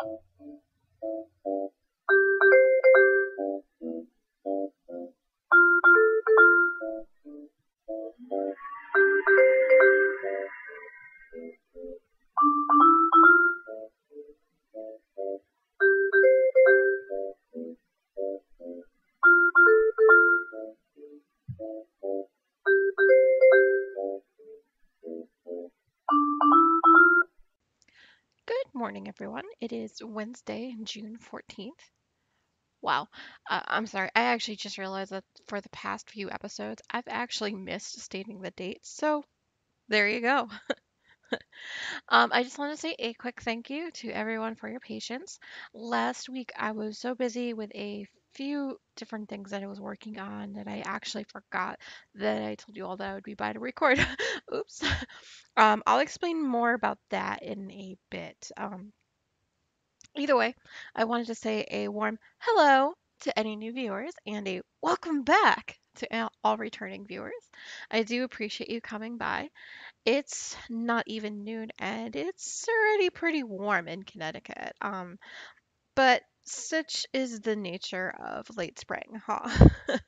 Morning, everyone. It is Wednesday, June 14th. Wow. Uh, I'm sorry. I actually just realized that for the past few episodes, I've actually missed stating the date. So there you go. Um, I just want to say a quick thank you to everyone for your patience. Last week, I was so busy with a few different things that I was working on that I actually forgot that I told you all that I would be by to record. Oops. Um, I'll explain more about that in a bit. Um, either way, I wanted to say a warm hello to any new viewers and a welcome back to all- returning viewers. I do appreciate you coming by. It's not even noon and it's already pretty warm in Connecticut. Um, but such is the nature of late spring, huh?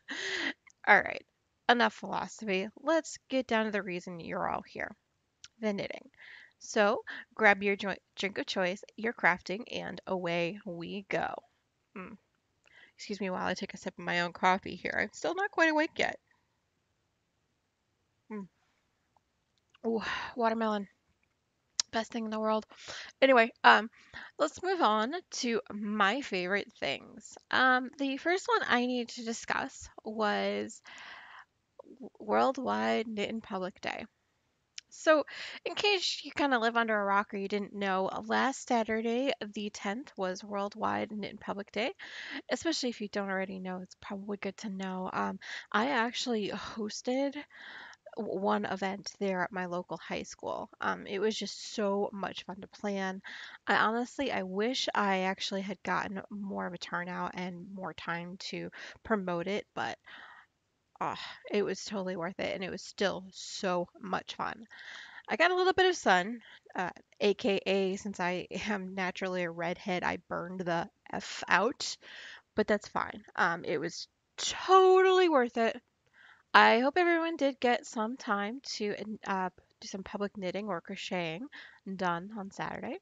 All right, enough philosophy. Let's get down to the reason you're all here the knitting. So grab your drink of choice, your crafting, and away we go. Mm. Excuse me while I take a sip of my own coffee here. I'm still not quite awake yet. Mm. Ooh, watermelon. Best thing in the world. Anyway, um, let's move on to my favorite things. Um, the first one I need to discuss was Worldwide Knit in Public Day. So, in case you kind of live under a rock or you didn't know, last Saturday, the 10th, was Worldwide Knit in Public Day. Especially if you don't already know, it's probably good to know. Um, I actually hosted one event there at my local high school. Um, it was just so much fun to plan. I honestly, I wish I actually had gotten more of a turnout and more time to promote it, but ah, it was totally worth it, and it was still so much fun. I got a little bit of sun, uh, aka since I am naturally a redhead, I burned the F out, but that's fine. Um, it was totally worth it. I hope everyone did get some time to uh, do some public knitting or crocheting done on Saturday.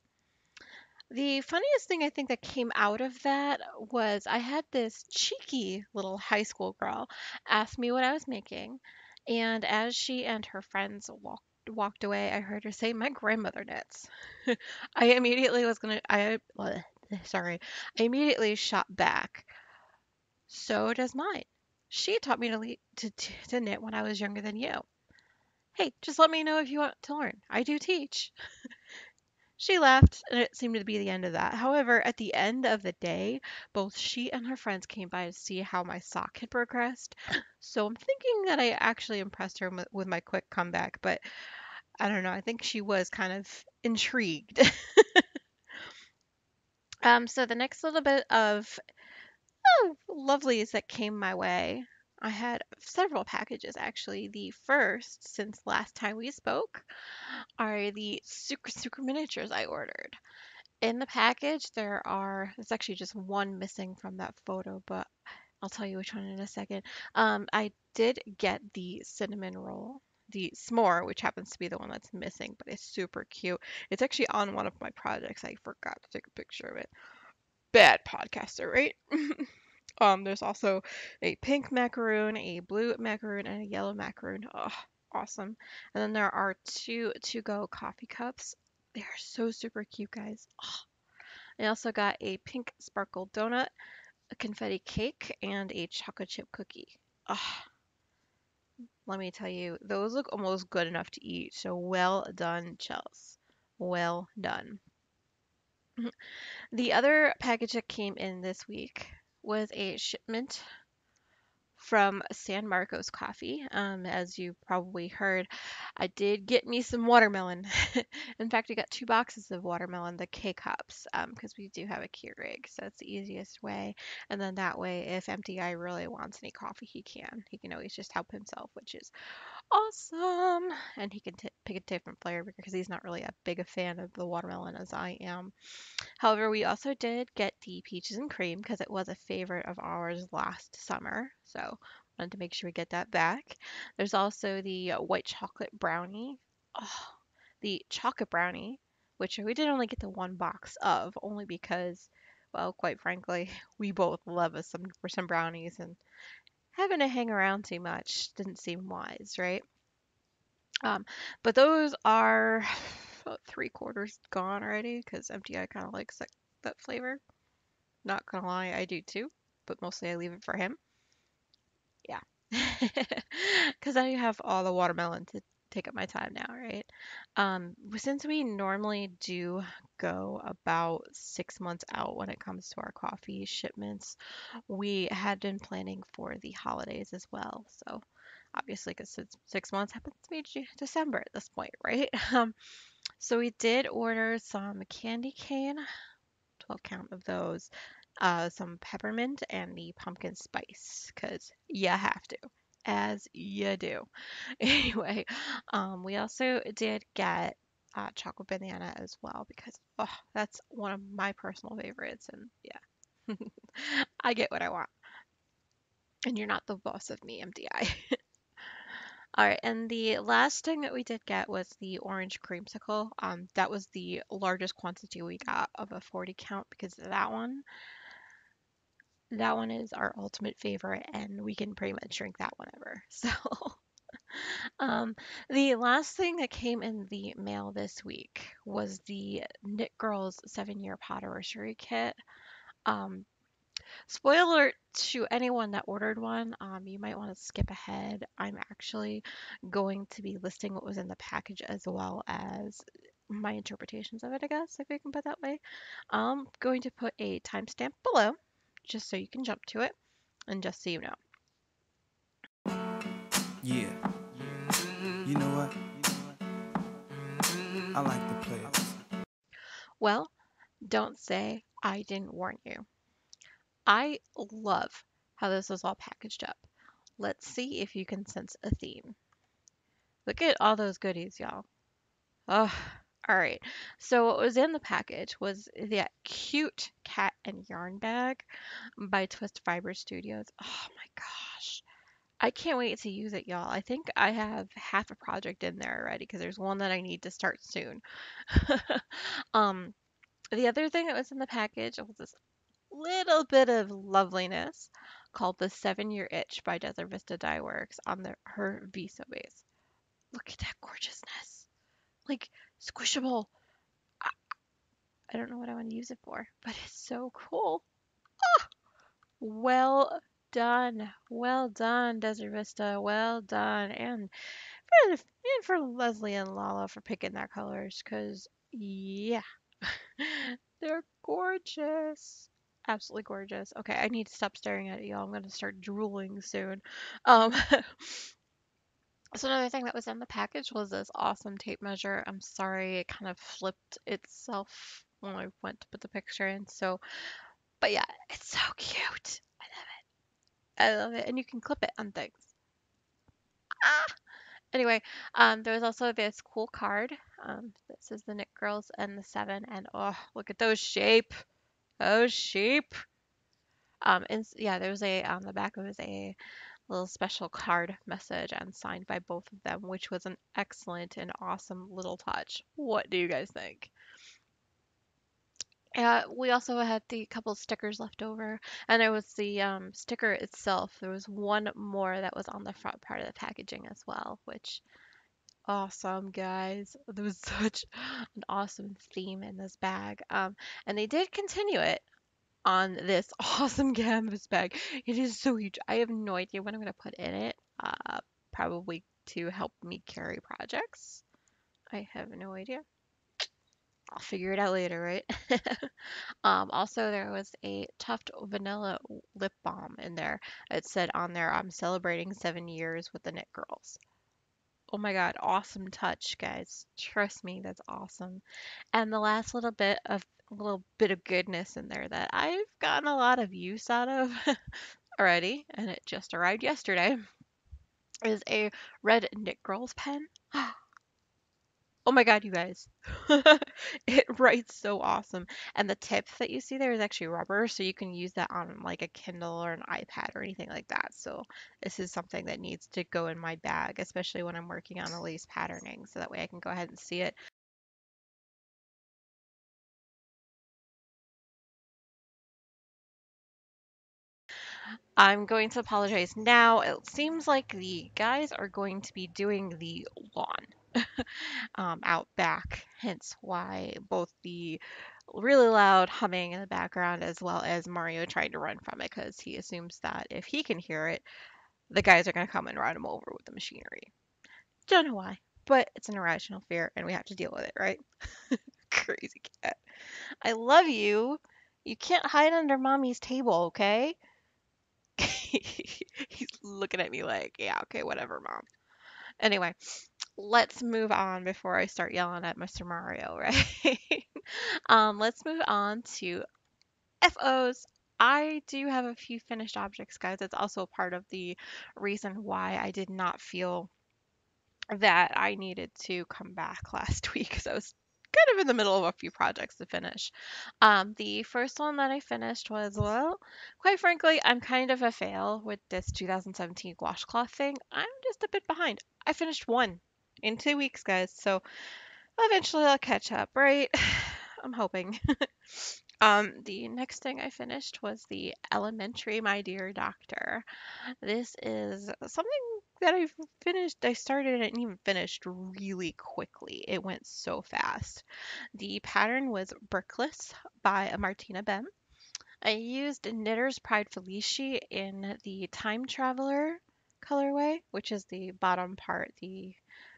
The funniest thing I think that came out of that was I had this cheeky little high school girl ask me what I was making, and as she and her friends walked walked away, I heard her say, "My grandmother knits." I immediately was gonna I bleh, sorry, I immediately shot back. So does mine. She taught me to, le- to to to knit when I was younger than you. Hey, just let me know if you want to learn. I do teach. She left, and it seemed to be the end of that. However, at the end of the day, both she and her friends came by to see how my sock had progressed. So I'm thinking that I actually impressed her with my quick comeback, but I don't know. I think she was kind of intrigued. Um, so the next little bit of oh, lovelies that came my way. I had several packages actually. The first, since last time we spoke, are the super super miniatures I ordered. In the package, there are, it's actually just one missing from that photo, but I'll tell you which one in a second. Um, I did get the cinnamon roll, the s'more, which happens to be the one that's missing, but it's super cute. It's actually on one of my projects. I forgot to take a picture of it. Bad podcaster, right? um, there's also a pink macaroon, a blue macaroon, and a yellow macaroon. Oh, awesome. And then there are two to-go coffee cups. They are so super cute, guys. I also got a pink sparkle donut, a confetti cake, and a chocolate chip cookie. Ah, let me tell you, those look almost good enough to eat. So well done, Chels. Well done. The other package that came in this week was a shipment from San Marcos Coffee. Um, as you probably heard, I did get me some watermelon. In fact, I got two boxes of watermelon, the K cups, um, because we do have a Keurig, so it's the easiest way. And then that way, if MTI really wants any coffee, he can. He can always just help himself, which is awesome. And he can t- pick a different flavor because he's not really a big a fan of the watermelon as I am. However, we also did get peaches and cream because it was a favorite of ours last summer. So wanted to make sure we get that back. There's also the white chocolate brownie. Oh, the chocolate brownie, which we did only get the one box of, only because, well, quite frankly, we both love us some some brownies, and having to hang around too much didn't seem wise, right? Um, but those are about three quarters gone already because MTI kind of likes that, that flavor. Not gonna lie, I do too, but mostly I leave it for him. Yeah. Because I have all the watermelon to take up my time now, right? Um, since we normally do go about six months out when it comes to our coffee shipments, we had been planning for the holidays as well. So obviously, because six, months happens to be December at this point, right? Um, so we did order some candy cane, 12 count of those, uh, some peppermint, and the pumpkin spice, because you have to, as you do. Anyway, um, we also did get uh, chocolate banana as well, because oh, that's one of my personal favorites, and yeah, I get what I want. And you're not the boss of me, MDI. All right, and the last thing that we did get was the orange creamsicle. Um, that was the largest quantity we got of a 40 count because of that one, that one is our ultimate favorite, and we can pretty much drink that whenever. So, um, the last thing that came in the mail this week was the Knit Girls seven year pottery kit. Um, Spoiler alert to anyone that ordered one, um, you might want to skip ahead. I'm actually going to be listing what was in the package as well as my interpretations of it, I guess, if we can put that way. I'm going to put a timestamp below just so you can jump to it and just so you know. Yeah. You know what? I like the players. Well, don't say I didn't warn you. I love how this was all packaged up. Let's see if you can sense a theme. Look at all those goodies, y'all. Oh, all right. So what was in the package was that cute cat and yarn bag by Twist Fiber Studios. Oh my gosh. I can't wait to use it, y'all. I think I have half a project in there already because there's one that I need to start soon. um, the other thing that was in the package was this little bit of loveliness called the Seven Year Itch by Desert Vista Dye Works on the her Viso base. Look at that gorgeousness. Like squishable. I, don't know what I want to use it for, but it's so cool. Oh, well done. Well done, Desert Vista. Well done. And for, and for Leslie and Lala for picking their colors, because, yeah, they're gorgeous. Absolutely gorgeous. Okay, I need to stop staring at y'all. I'm going to start drooling soon. Um, So another thing that was in the package was this awesome tape measure. I'm sorry, it kind of flipped itself when I went to put the picture in. So, but yeah, it's so cute. I love it. I love it. And you can clip it on things. Ah! Anyway, um, there was also this cool card. Um, this is the Knit Girls and the Seven. And oh, look at those shape. Those sheep. Um, and yeah, there was a on the back. It was a little special card message and signed by both of them, which was an excellent and awesome little touch. What do you guys think? Uh, we also had the couple stickers left over, and it was the um, sticker itself. There was one more that was on the front part of the packaging as well, which awesome, guys. There was such an awesome theme in this bag. Um, and they did continue it on this awesome canvas bag. It is so huge. I have no idea what I'm going to put in it. Uh, probably to help me carry projects. I have no idea. I'll figure it out later, right? um, also, there was a Tuft Vanilla lip balm in there. It said on there, I'm celebrating seven years with the Knit Girls. Oh my god, awesome touch, guys. Trust me, that's awesome. And the last little bit of little bit of goodness in there that I've gotten a lot of use out of already, and it just arrived yesterday. is a red Knit Girls pen. Oh my god, you guys. It writes so awesome. And the tip that you see there is actually rubber, so you can use that on like a Kindle or an iPad or anything like that. So this is something that needs to go in my bag, especially when I'm working on lace patterning, so that way I can go ahead and see it. I'm going to apologize now. It seems like the guys are going to be doing the lawn um, out back, hence why both the really loud humming in the background as well as Mario trying to run from it because he assumes that if he can hear it, the guys are going to come and run him over with the machinery. Don't know why, but it's an irrational fear and we have to deal with it, right? Crazy cat. I love you. You can't hide under mommy's table, okay? He's looking at me like, yeah, okay, whatever, mom. Anyway, let's move on before I start yelling at Mr. Mario, right? um, let's move on to FOs. I do have a few finished objects, guys. It's also part of the reason why I did not feel that I needed to come back last week because I was kind of in the middle of a few projects to finish. Um, the first one that I finished was, well, quite frankly, I'm kind of a fail with this 2017 washcloth thing. I'm just a bit behind. I finished one in two weeks, guys, so eventually I'll catch up, right? I'm hoping. Um, the next thing I finished was the Elementary My Dear Doctor. This is something that I've finished. I started it and even finished really quickly. It went so fast. The pattern was Brickless by Martina Behm. I used Knitter's Pride Felici in the Time Traveler colorway, which is the bottom part, the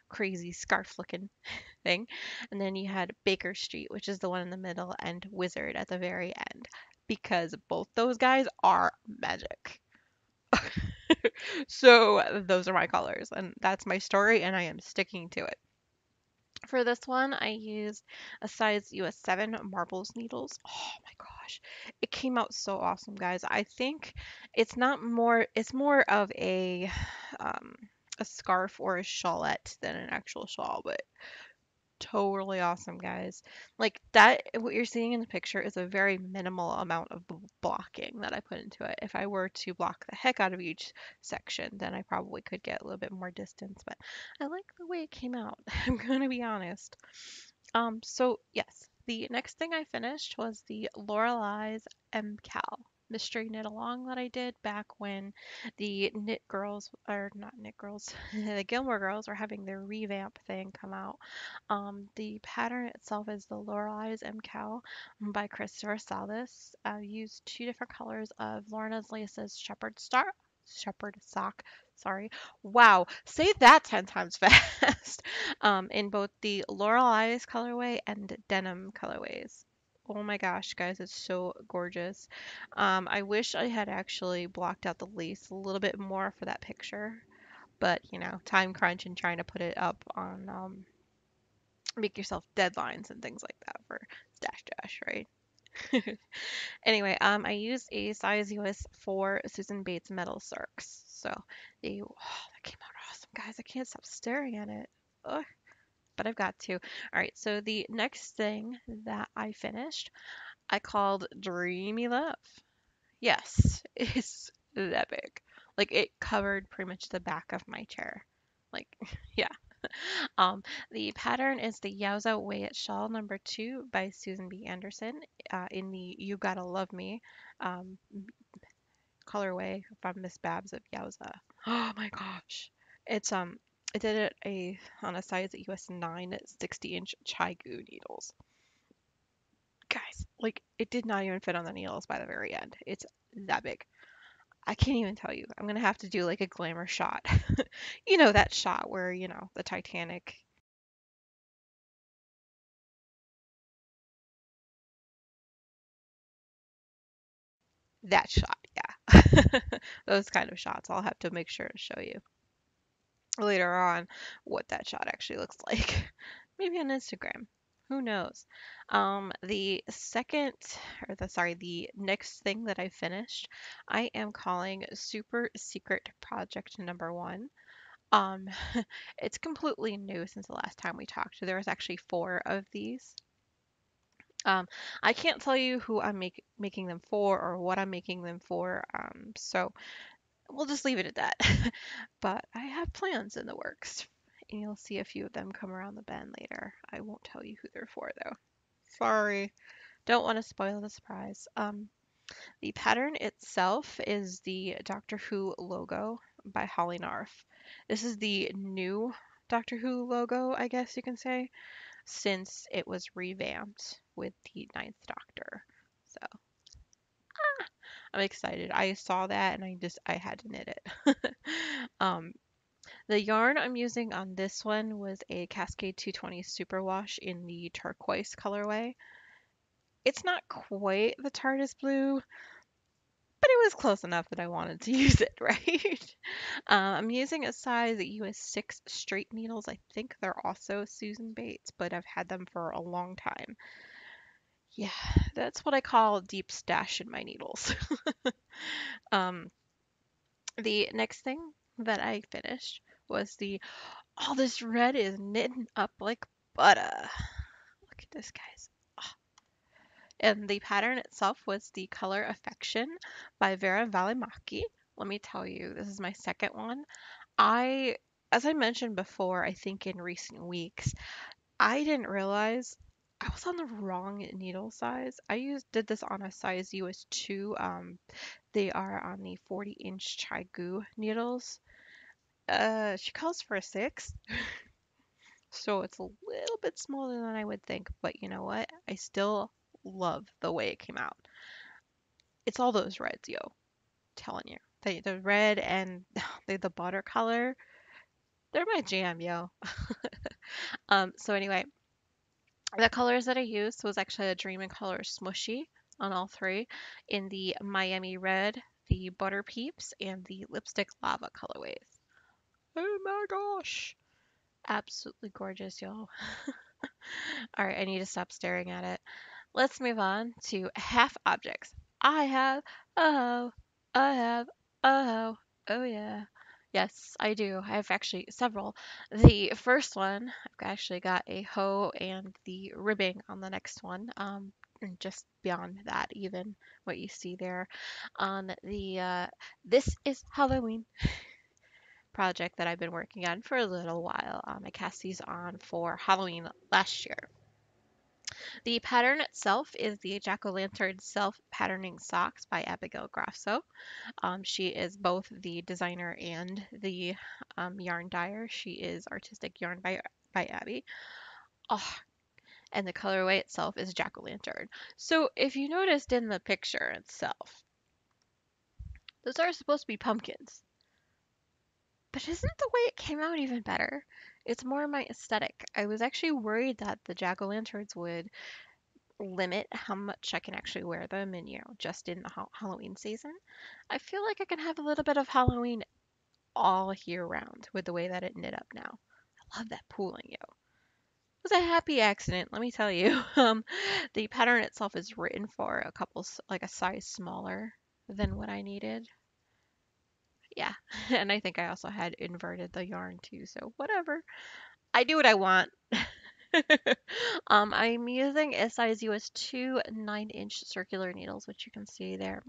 crazy scarf looking thing. And then you had Baker Street, which is the one in the middle, and Wizard at the very end, because both those guys are magic. so those are my colors, and that's my story, and I am sticking to it. For this one, I used a size US 7 Marblz needles. Oh my gosh. It came out so awesome, guys. I think it's not more, it's more of a um, a scarf or a shawlette than an actual shawl, but totally awesome, guys. Like that, what you're seeing in the picture is a very minimal amount of blocking that I put into it. If I were to block the heck out of each section, then I probably could get a little bit more distance, but I like the way it came out. I'm gonna be honest. Um, so yes, the next thing I finished was the Lorelei's MCal mystery knit along that I did back when the Knit Girls, or not Knit Girls, the Gilmore Girls were having their revamp thing come out. Um, the pattern itself is the Lorelei's MCal by Christopher Salas. I used two different colors of Lorna's Laces Shepherd Star. Shepherd sock, sorry. Wow, say that 10 times fast. um, in both the Lorelei's colorway and denim colorways. Oh my gosh, guys, it's so gorgeous. Um, I wish I had actually blocked out the lace a little bit more for that picture, but you know, time crunch and trying to put it up on um, make yourself deadlines and things like that for Stash Dash, right? Anyway, um, I used a size US 4 Susan Bates metal circs. So they, oh, that came out awesome, guys. I can't stop staring at it. Ugh, but I've got to. All right, so the next thing that I finished, I called Dreamy Love. Yes, it's big. Like it covered pretty much the back of my chair. Like, yeah. Um, the pattern is the Yowza Way It Shawl number two by Susan B. Anderson uh, in the You Gotta Love Me um, colorway from Miss Babs of Yowza. Oh my gosh. It's um I did it a on a size that US 9 60 inch ChiaoGoo needles. Guys, like it did not even fit on the needles by the very end. It's that big. I can't even tell you. I'm gonna have to do like a glamour shot. you know that shot where, you know, the Titanic That shot, yeah. Those kind of shots. I'll have to make sure to show you later on what that shot actually looks like. Maybe on Instagram. Who knows? Um, the second, or the sorry, the next thing that I finished, I am calling Super Secret Project Number One. Um, it's completely new since the last time we talked. There was actually four of these. Um, I can't tell you who I'm make, making them for or what I'm making them for. Um, so we'll just leave it at that. but I have plans in the works, and you'll see a few of them come around the bend later. I won't tell you who they're for though. Sorry. Don't want to spoil the surprise. Um, the pattern itself is the Doctor Who logo by Holly Narf. This is the new Doctor Who logo, I guess you can say, since it was revamped with the Ninth Doctor. So I'm excited. I saw that and I just I had to knit it. um, the yarn I'm using on this one was a Cascade 220 Superwash in the turquoise colorway. It's not quite the TARDIS blue, but it was close enough that I wanted to use it, right? Uh, I'm using a size US 6 straight needles. I think they're also Susan Bates, but I've had them for a long time. Yeah, that's what I call deep stash in my needles. um, the next thing that I finished was the all this red is knitting up like butter. Look at this, guys. And the pattern itself was the color Affection by Veera Välimäki. Let me tell you, this is my second one. I, as I mentioned before, I think in recent weeks, I didn't realize I was on the wrong needle size. I used did this on a size US 2. Um, they are on the 40 inch ChiaoGoo needles. Uh, she calls for a 6. So it's a little bit smaller than I would think, but you know what? I still love the way it came out. It's all those reds, yo. Telling you. The, the red and the, the butter color, they're my jam, yo. um, so anyway, the colors that I used was actually a Dream in Color Smooshy on all three in the Miami Red, the Butter Peeps, and the Lipstick Lava colorways. Oh my gosh. Absolutely gorgeous, y'all. all right, I need to stop staring at it. Let's move on to half objects. I have, oh, I have, oh, oh yeah. Yes, I do. I have actually several. The first one, I've actually got a hoe and the ribbing on the next one. Um, and just beyond that, even what you see there on the uh, This is Halloween project that I've been working on for a little while. Um, I cast these on for Halloween last year. The pattern itself is the Jack-o'-lantern self-patterning socks by Abigail Grasso. Um, she is both the designer and the um, yarn dyer. She is artistic yarn by by Abby. Oh, and the colorway itself is jack-o'-lantern. So if you noticed in the picture itself, those are supposed to be pumpkins. But isn't the way it came out even better? It's more my aesthetic. I was actually worried that the jack-o'-lanterns would limit how much I can actually wear them and, you know, just in the ha- Halloween season. I feel like I can have a little bit of Halloween all year round with the way that it knit up now. I love that pooling, yo. It was a happy accident, let me tell you. Um, the pattern itself is written for a couple, like a size smaller than what I needed. Yeah, and I think I also had inverted the yarn too, so whatever. I do what I want. um, I'm using a size US 2 9 inch circular needles, which you can see there.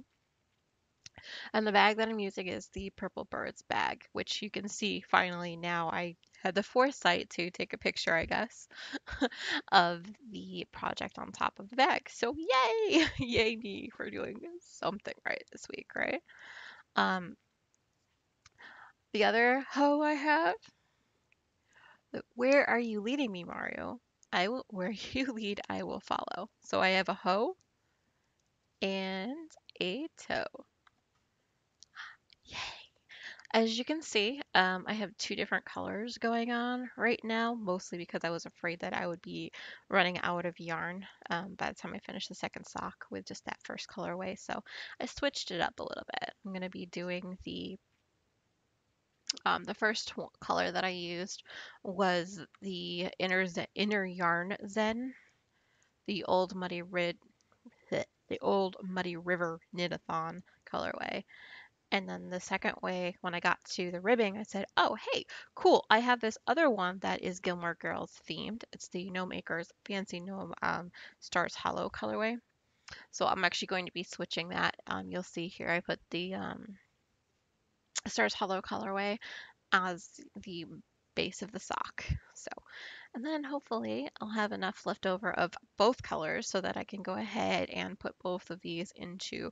And the bag that I'm using is the Purple Birds bag, which you can see finally now. I had the foresight to take a picture, I guess, of the project on top of the bag. So yay! yay me for doing something right this week, right? Um, the other hoe I have where are you leading me, Mario? I will where you lead, I will follow. So I have a hoe and a toe. Yay! As you can see, um, I have two different colors going on right now, mostly because I was afraid that I would be running out of yarn um, by the time I finish the second sock with just that first colorway. So I switched it up a little bit. I'm going to be doing the um, the first color that I used was the inner Zen, inner yarn Zen, the old muddy the old muddy river knitathon colorway, And then the second way, when I got to the ribbing, I said, oh, hey, cool. I have this other one that is Gilmore Girls themed. It's the Gnome Makers Fancy Gnome um, Stars Hollow colorway. So I'm actually going to be switching that. Um, you'll see here I put the um, Stars Hollow colorway as the base of the sock. So, and then hopefully I'll have enough left over of both colors so that I can go ahead and put both of these into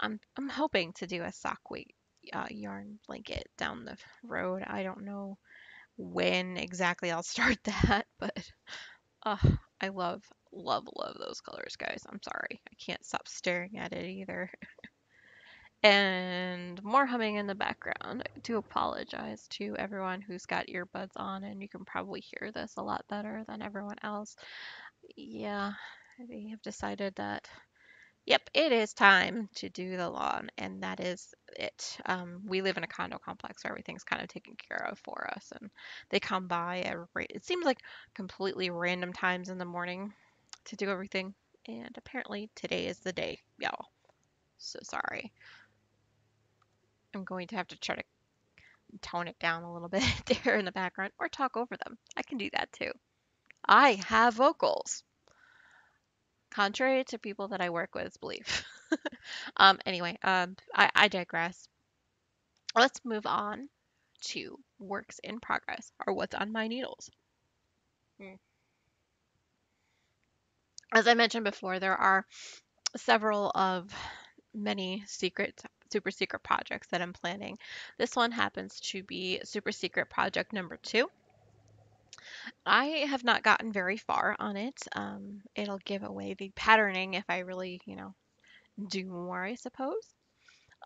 I'm I'm hoping to do a sock weight uh, yarn blanket down the road. I don't know when exactly I'll start that, but uh, I love love love those colors, guys. I'm sorry, I can't stop staring at it either. And more humming in the background. I do apologize to everyone who's got earbuds on, and you can probably hear this a lot better than everyone else. Yeah, they have decided that Yep, it is time to do the lawn, and that is it. Um, we live in a condo complex where everything's kind of taken care of for us, and they come by ra- it seems like completely random times in the morning to do everything. And apparently today is the day, y'all. So sorry. I'm going to have to try to tone it down a little bit there in the background or talk over them. I can do that too. I have vocals, contrary to people that I work with believe. Um, anyway, um, I, I digress. Let's move on to works in progress or what's on my needles. Hmm. As I mentioned before, there are several of many secret, super secret projects that I'm planning. This one happens to be super secret project number two. I have not gotten very far on it. Um, it'll give away the patterning if I really, you know, do more, I suppose.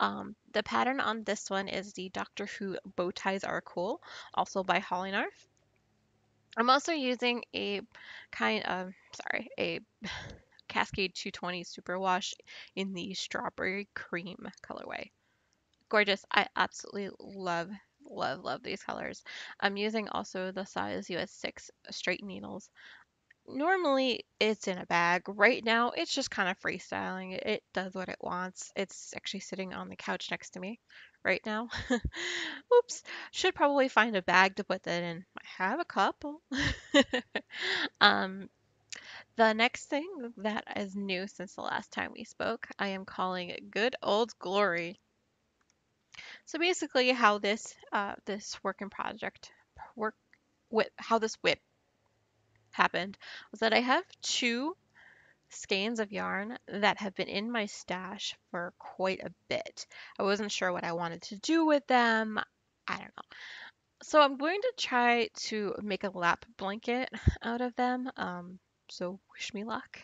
Um, the pattern on this one is the Doctor Who Bow Ties Are Cool, also by Holly Narf. I'm also using a kind of, sorry, a Cascade 220 Superwash in the Strawberry Cream colorway. Gorgeous. I absolutely love, love, love these colors. I'm using also the size US 6 straight needles normally it's in a bag. Right now, it's just kind of freestyling. It, it does what it wants. It's actually sitting on the couch next to me right now. Oops. Should probably find a bag to put that in. I have a couple. um, the next thing that is new since the last time we spoke, I am calling it Good Old Glory. So basically, how this uh, this work in project work with how this whip happened was that I have two skeins of yarn that have been in my stash for quite a bit. I wasn't sure what I wanted to do with them. I don't know. So I'm going to try to make a lap blanket out of them. Um, so wish me luck.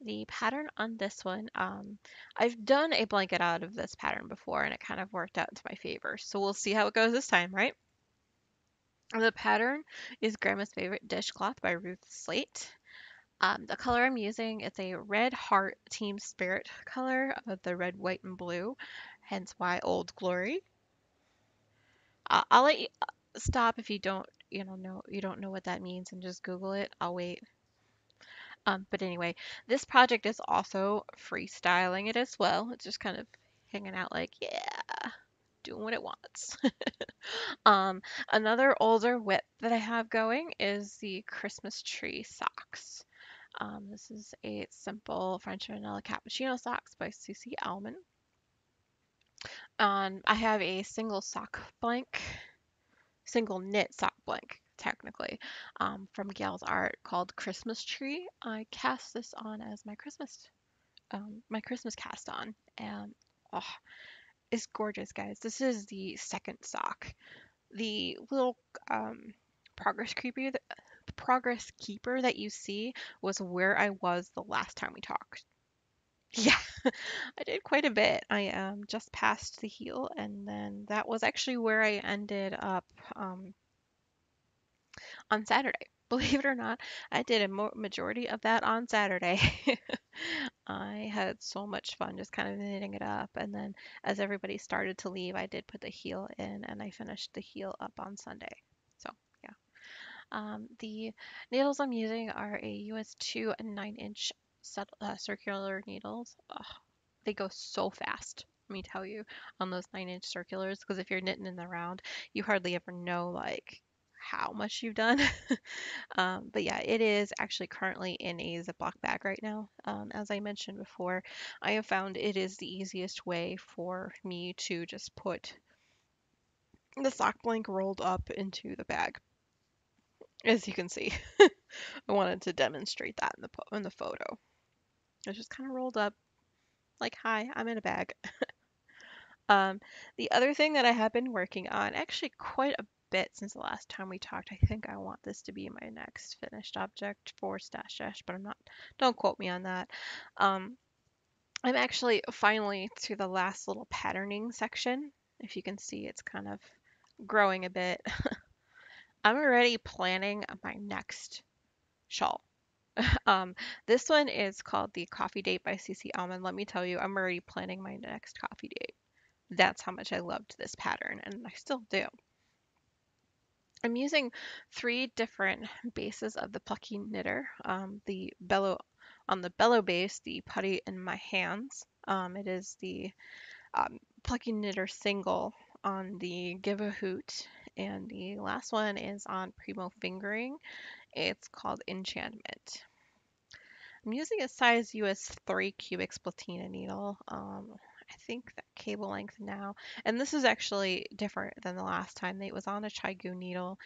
The pattern on this one, um, I've done a blanket out of this pattern before and it kind of worked out to my favor. So we'll see how it goes this time, right? The pattern is Grandma's Favorite Dishcloth by Ruth Slate. Um, the color I'm using is a red heart team spirit color of the red, white, and blue, hence why Old Glory. Uh, I'll let you uh, stop if you don't, you know, know you don't know what that means and just Google it. I'll wait. Um, but anyway, this project is also freestyling it as well. It's just kind of hanging out like, yeah, doing what it wants. um, another older whip that I have going is the Christmas tree socks. Um, this is a simple French vanilla cappuccino socks by Susie Alman. Um, I have a single sock blank, single knit sock blank technically, um, from Gail's art called Christmas Tree. I cast this on as my Christmas, um, my Christmas cast on, and oh, is gorgeous, guys. This is the second sock. The little um, progress creeper, that, progress keeper that you see was where I was the last time we talked. Yeah, I did quite a bit. I um just passed the heel, and then that was actually where I ended up um, on Saturday. Believe it or not, I did a majority of that on Saturday. I had so much fun just kind of knitting it up. And then as everybody started to leave, I did put the heel in and I finished the heel up on Sunday. So, yeah. Um, the needles I'm using are a US 2 and 9 inch set, uh, circular needles. Ugh, they go so fast. Let me tell you, on those nine inch circulars, because if you're knitting in the round, you hardly ever know like how much you've done. Um, but yeah, it is actually currently in a Ziploc bag right now. Um, as I mentioned before, I have found it is the easiest way for me to just put the sock blank rolled up into the bag. As you can see, I wanted to demonstrate that in the in the photo. It's just kind of rolled up, like, "Hi, I'm in a bag." Um, the other thing that I have been working on, actually quite a bit since the last time we talked, I think I want this to be my next finished object for Stash Dash, but I'm not, don't quote me on that. Um, I'm actually finally to the last little patterning section. If you can see, it's kind of growing a bit. I'm already planning my next shawl. Um, this one is called the Coffee Date by CC Almond. Let me tell you, I'm already planning my next coffee date. That's how much I loved this pattern, and I still do. I'm using three different bases of the Plucky Knitter. Um, the bellow on the bellow base, the putty in my hands. Um, it is the um, Plucky Knitter single on the Give a Hoot, and the last one is on Primo Fingering. It's called Enchantment. I'm using a size US 3 Cubics Platina needle. Um, I think that cable length now, and this is actually different than the last time. It was on a ChiaoGoo needle.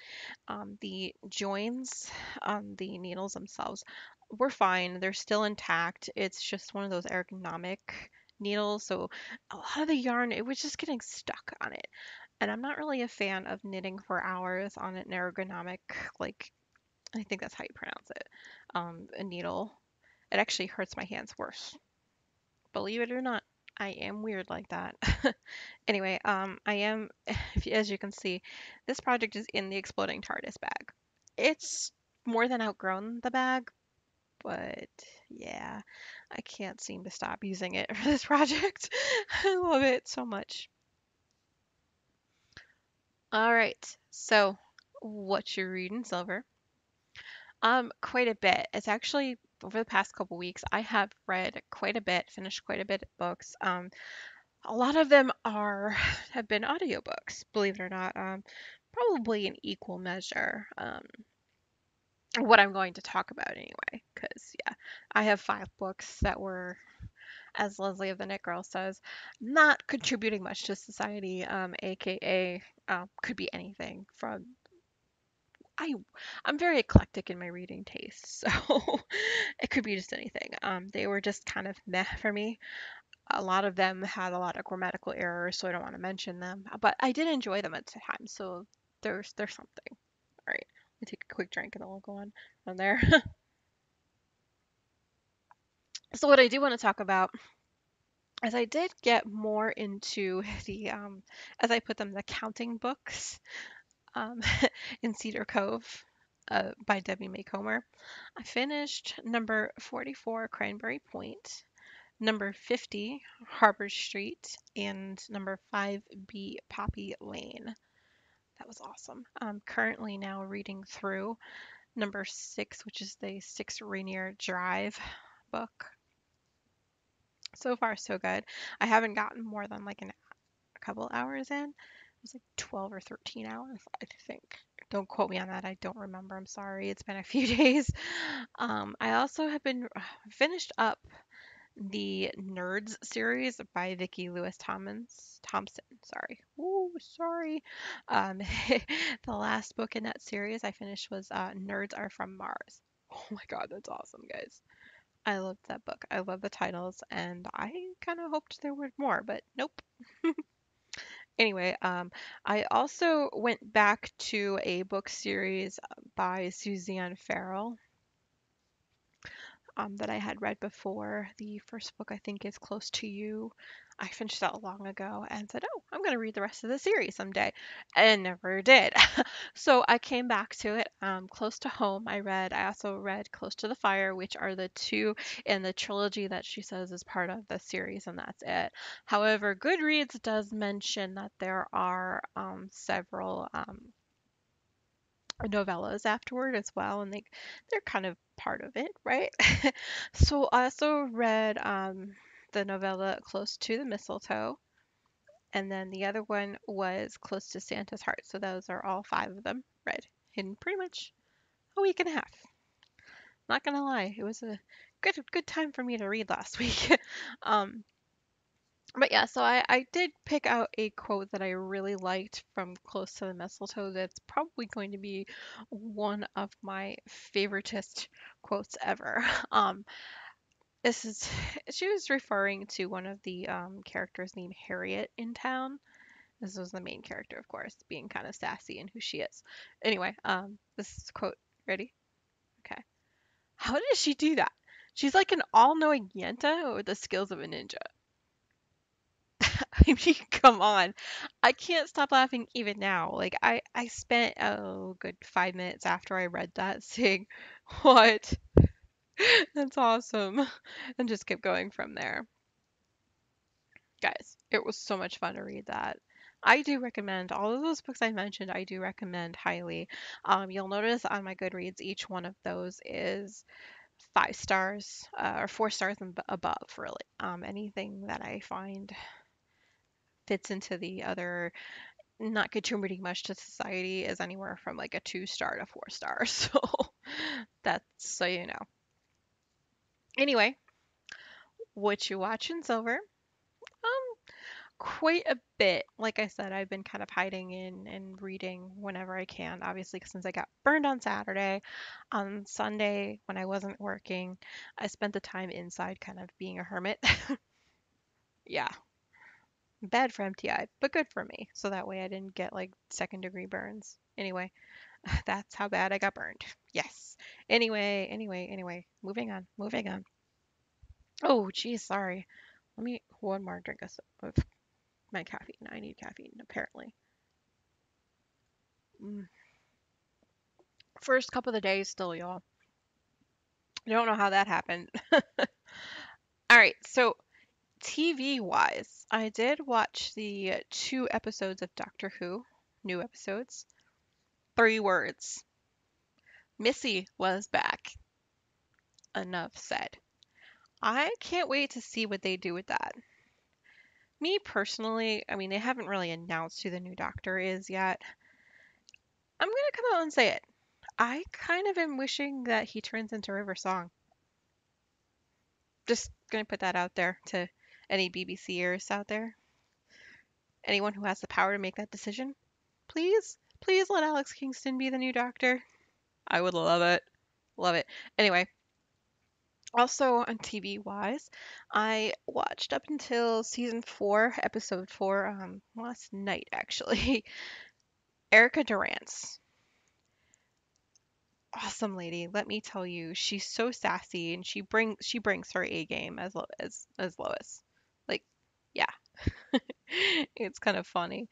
Um, the joins on the needles themselves were fine. They're still intact. It's just one of those ergonomic needles, so a lot of the yarn, it was just getting stuck on it. And I'm not really a fan of knitting for hours on an ergonomic, like, I think that's how you pronounce it, um, a needle. It actually hurts my hands worse. Believe it or not, I am weird like that. anyway, um, I am, as you can see, this project is in the exploding TARDIS bag. It's more than outgrown the bag, but yeah, I can't seem to stop using it for this project. I love it so much. All right, so what you reading, Silver? Um, quite a bit. It's actually over the past couple weeks, I have read quite a bit, finished quite a bit of books. Um, a lot of them are have been audiobooks, believe it or not. Um, probably in equal measure. Um, what I'm going to talk about anyway, because yeah, I have five books that were, as Leslie of the Knit Girl says, not contributing much to society. Um, aka, um, could be anything from I I'm very eclectic in my reading tastes, so it could be just anything. Um, they were just kind of meh for me. A lot of them had a lot of grammatical errors, so I don't want to mention them. But I did enjoy them at the time, so there's there's something. All right, let me take a quick drink and then we'll go on from there. so what I do want to talk about as I did get more into the um, as I put them, the counting books um, in Cedar Cove. Uh, by Debbie Macomber. I finished number 44, Cranberry Point, number 50, Harbor Street, and number 5B, Poppy Lane. That was awesome. I'm currently now reading through number six, which is the Six Rainier Drive book. So far, so good. I haven't gotten more than like an, a couple hours in. It was like 12 or 13 hours, I think. Don't quote me on that. I don't remember. I'm sorry. It's been a few days. Um, I also have been finished up the Nerds series by Vicki Lewis Thomas Thompson. Sorry. Ooh, sorry. Um, the last book in that series I finished was uh, Nerds Are From Mars. Oh my god, that's awesome, guys. I loved that book. I love the titles, and I kind of hoped there were more, but nope. Anyway, um, I also went back to a book series by Suzanne Ferrell um, that I had read before. The first book, I think, is Close to You. I finished that long ago and said, Oh, I'm going to read the rest of the series someday. And never did. so I came back to it. Um, Close to Home, I read. I also read Close to the Fire, which are the two in the trilogy that she says is part of the series, and that's it. However, Goodreads does mention that there are um, several. Um, novellas afterward as well and they they're kind of part of it right so i also read um, the novella close to the mistletoe and then the other one was Close to Santa's Heart. So those are all five of them read in pretty much a week and a half. Not gonna lie, it was a good good time for me to read last week. um, but yeah, so I, I did pick out a quote that I really liked from Close to the Mistletoe that's probably going to be one of my favoritist quotes ever. Um, this is she was referring to one of the um, characters named Harriet in town. This was the main character, of course, being kind of sassy and who she is. Anyway, um, this is quote. Ready? Okay. How does she do that? She's like an all-knowing Yenta with the skills of a ninja. I mean, come on. I can't stop laughing even now. Like I I spent oh good 5 minutes after I read that saying, "What? That's awesome." And just kept going from there. Guys, it was so much fun to read that. I do recommend all of those books I mentioned. I do recommend highly. Um, you'll notice on my Goodreads, each one of those is five stars uh, or four stars and above, really. Um, anything that I find fits into the other not contributing much to society is anywhere from like a two star to four star. So that's so you know. Anyway, what you watching, Silver? Um, quite a bit. Like I said, I've been kind of hiding in and reading whenever I can. Obviously, since I got burned on Saturday, on Sunday when I wasn't working, I spent the time inside, kind of being a hermit. yeah, Bad for MTI, but good for me. So that way I didn't get like second degree burns. Anyway, that's how bad I got burned. Yes. Anyway, anyway, anyway, moving on, moving on. Oh, geez, sorry. Let me one more drink of my caffeine. I need caffeine, apparently. Mm. First cup of the day still, y'all. I don't know how that happened. All right, so TV wise, I did watch the two episodes of Doctor Who, new episodes. Three words. Missy was back. Enough said. I can't wait to see what they do with that. Me personally, I mean, they haven't really announced who the new doctor is yet. I'm going to come out and say it. I kind of am wishing that he turns into River Song. Just going to put that out there to any BBCers out there? Anyone who has the power to make that decision? Please, please let Alex Kingston be the new doctor. I would love it. Love it. Anyway, also on TV wise, I watched up until season four, episode four, um, last night actually. Erica Durance. Awesome lady, let me tell you, she's so sassy and she brings she brings her A game as as as Lois Like, yeah, it's kind of funny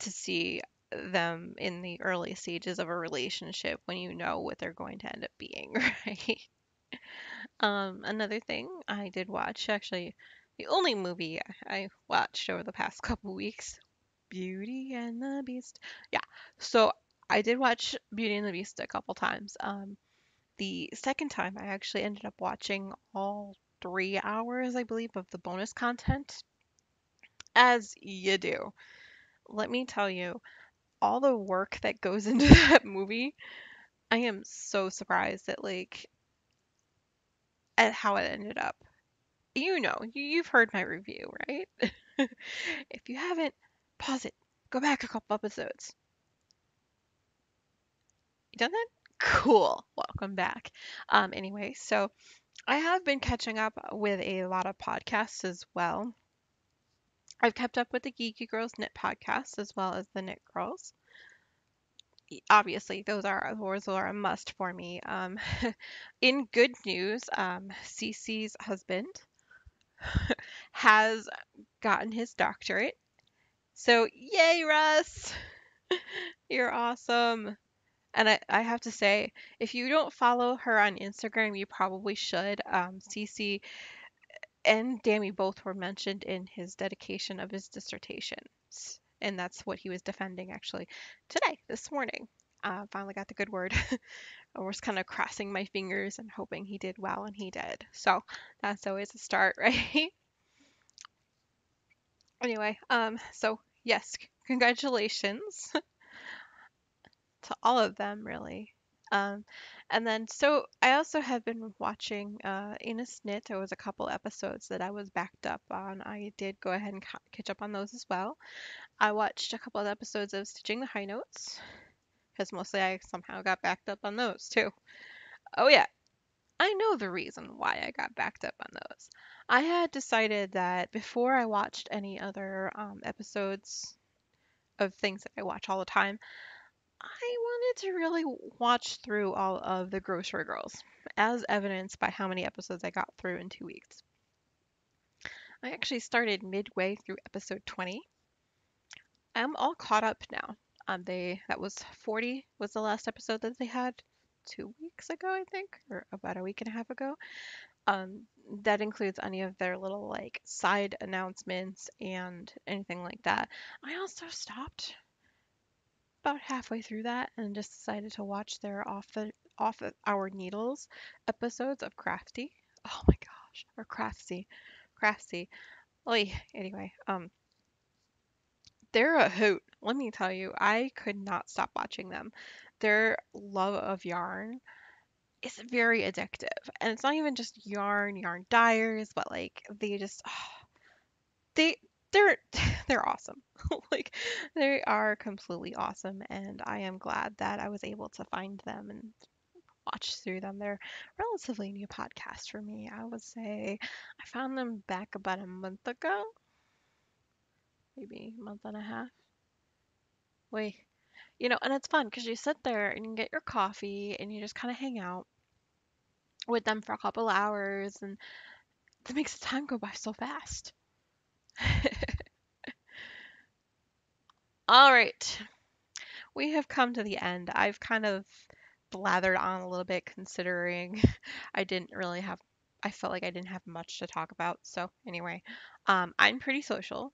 to see them in the early stages of a relationship when you know what they're going to end up being, right? Um, another thing I did watch, actually, the only movie I watched over the past couple weeks, Beauty and the Beast. Yeah, so I did watch Beauty and the Beast a couple times. Um, the second time, I actually ended up watching all three hours, I believe, of the bonus content as you do. Let me tell you, all the work that goes into that movie, I am so surprised at like at how it ended up. You know, you've heard my review, right? if you haven't, pause it. Go back a couple episodes. You done that? Cool. Welcome back. Um, anyway, so I have been catching up with a lot of podcasts as well. I've kept up with the Geeky Girls Knit podcast as well as the Knit Girls. Obviously, those are those are a must for me. Um, in good news, um, husband has gotten his doctorate. So yay, Russ! You're awesome. And I, I have to say, if you don't follow her on Instagram, you probably should. Um, and Dammy both were mentioned in his dedication of his dissertation. And that's what he was defending actually today, this morning. Uh, finally got the good word. I was kind of crossing my fingers and hoping he did well, and he did. So that's always a start, right? anyway, um, so yes, congratulations to all of them, really. Um, and then, so I also have been watching uh, Innisnit. There was a couple episodes that I was backed up on. I did go ahead and ca- catch up on those as well. I watched a couple of episodes of Stitching the High Notes because mostly I somehow got backed up on those too. Oh yeah, I know the reason why I got backed up on those. I had decided that before I watched any other um, episodes of things that I watch all the time, I wanted to really watch through all of the Grocery Girls, as evidenced by how many episodes I got through in two weeks. I actually started midway through episode 20. I'm all caught up now. Um, they that was 40 was the last episode that they had two weeks ago, I think, or about a week and a half ago. Um, that includes any of their little like side announcements and anything like that. I also stopped about halfway through that and just decided to watch their off the off our needles episodes of Crafty. Oh my gosh, or Craftsy, Craftsy. Like anyway, um, they're a hoot. Let me tell you, I could not stop watching them. Their love of yarn is very addictive, and it's not even just yarn, yarn dyers, but like they just they they're they're awesome. like they are completely awesome and I am glad that I was able to find them and watch through them. They're relatively new podcast for me. I would say I found them back about a month ago. Maybe a month and a half. Wait. You know, and it's fun because you sit there and you get your coffee and you just kind of hang out with them for a couple hours and it makes the time go by so fast. All right. We have come to the end. I've kind of blathered on a little bit considering I didn't really have I felt like I didn't have much to talk about. So anyway, um, I'm pretty social.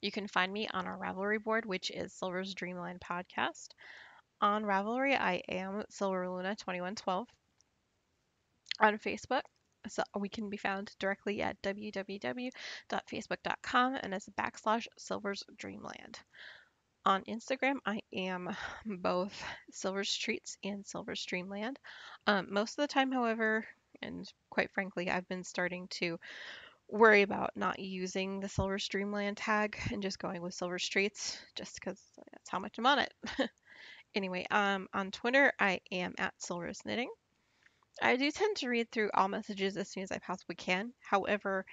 You can find me on our Ravelry board, which is Silver's Dreamland Podcast. On Ravelry, I am Silver Luna 2112. On Facebook, so we can be found directly at www.facebook.com and as backslash Silver's Dreamland. On Instagram, I am both Silver's Treats and Silver's Dreamland. Um, most of the time, however, and quite frankly, I've been starting to worry about not using the Silver's Dreamland tag and just going with Silver Streets, just because that's how much I'm on it. anyway, um, on Twitter, I am at Silver's Knitting. I do tend to read through all messages as soon as I possibly can. However,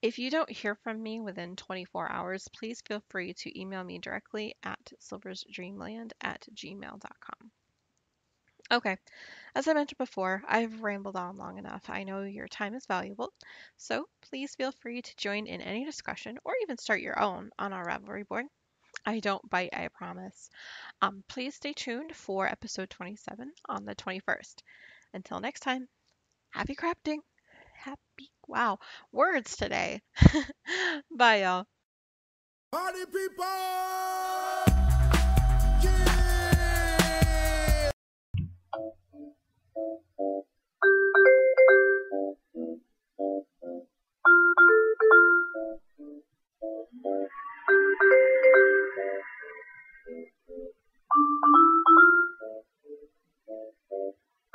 if you don't hear from me within 24 hours, please feel free to email me directly at silversdreamland at gmail.com. Okay, as I mentioned before, I've rambled on long enough. I know your time is valuable, so please feel free to join in any discussion or even start your own on our Ravelry board. I don't bite, I promise. Um, please stay tuned for episode 27 on the 21st. Until next time, happy crafting. Happy, wow, words today. Bye, y'all. Party people!